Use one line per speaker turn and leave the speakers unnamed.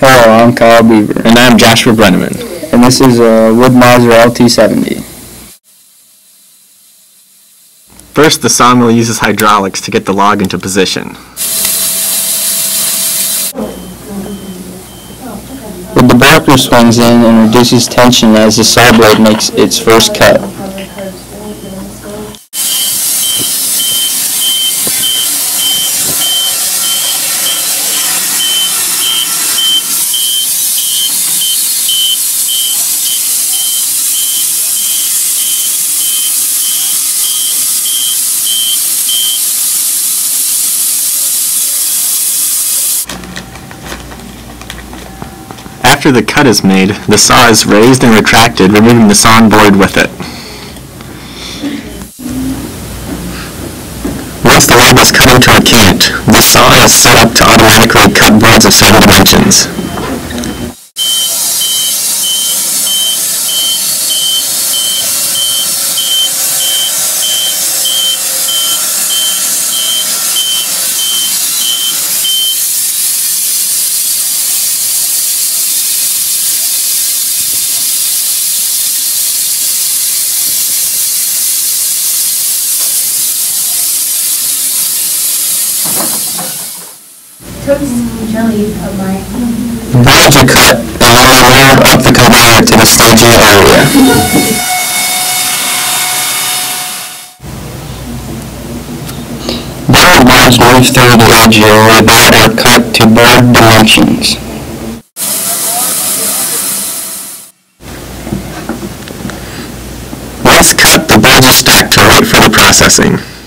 Hello, I'm Kyle Beaver,
And I'm Joshua Brenneman.
and this is uh, a Wood-Mizer LT70.
First, the sawmill uses hydraulics to get the log into position.
The debarker swings in and reduces tension as the saw blade makes its first cut.
After the cut is made, the saw is raised and retracted, removing the sawn board with it. Once the log is cut into a cant, the saw is set up to automatically cut boards of certain dimensions.
Toast jelly of my.
Boards are cut and then layered up the conveyor to the staging area.
Board boards move through the edge area that are cut to board dimensions.
Let's cut, the boards are stacked to wait for the processing.